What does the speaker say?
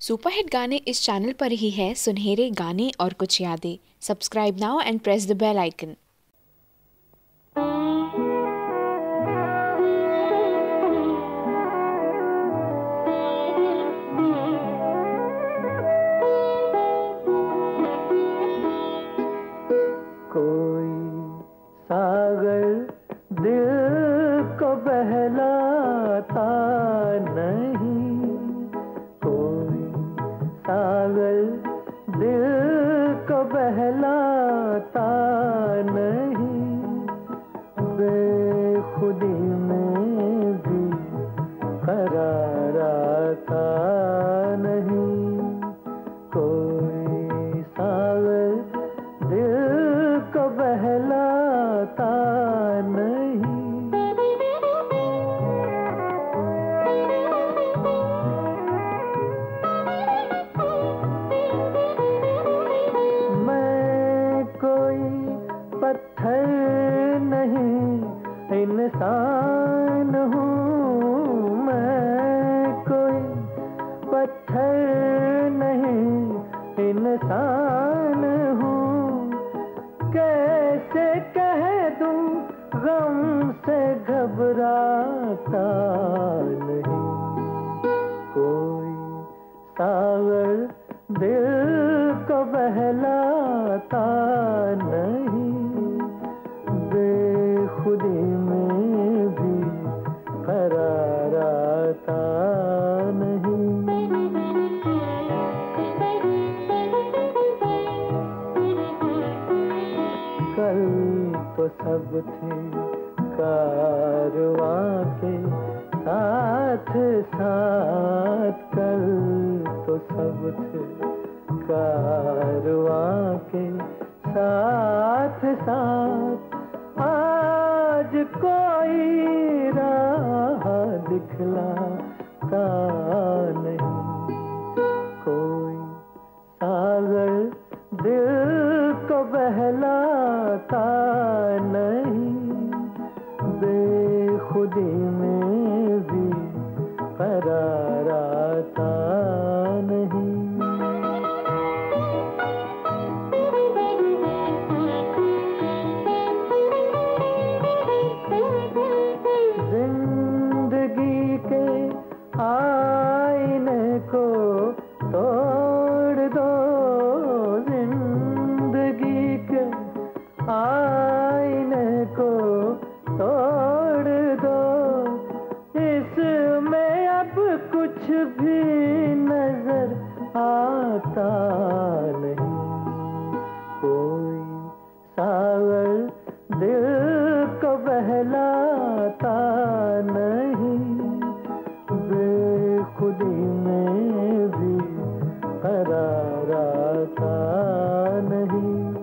Superhit गाने इस channel पर ही है। सुनहरे गाने और कुछ यादें। Subscribe now and press the bell icon कोई सागर दिल को बहलाता नहीं। सागर दिल को बहलाता नहीं। बेखुदी में भी करार आता नहीं। कोई सागर दिल को बहलाता नहीं। पत्थर नहीं, इंसान हूँ मैं कोई पत्थर नहीं, इंसान हूँ। कैसे कह दूँ गम से घबराता नहीं? कोई सागर दिल को बहलाता नहीं। बेखुदी में भी करार नहीं। कल तो सब थे कारवां के साथ साथ कल तो सब थे कारवां के साथ साथ आज कोई राह दिखलाता नहीं। कोई सागर दिल को बहलाता नहीं। आईने को तोड़ दो। इसमें अब कुछ भी नज़र आता नहीं। कोई सागर दिल को बहलाता नहीं। बेखुदी में भी करार आता नहीं।